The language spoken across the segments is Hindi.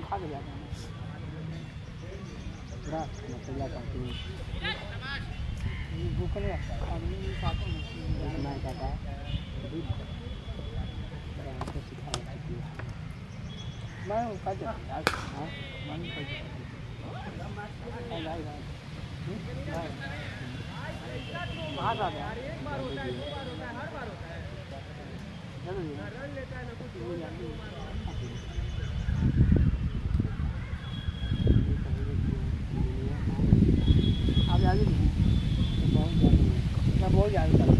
खा के जाते हैं पूरा मतलब जाता हूँ भूख नहीं लगता आदमी खाते हैं हाँ है आप बहुत ज़्यादा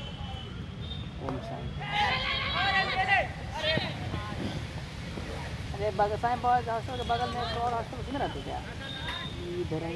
ओम अरे बगल साई बॉयज़ हॉस्टल के बगल में और हॉस्टल उसमें रहते क्या? इधर है।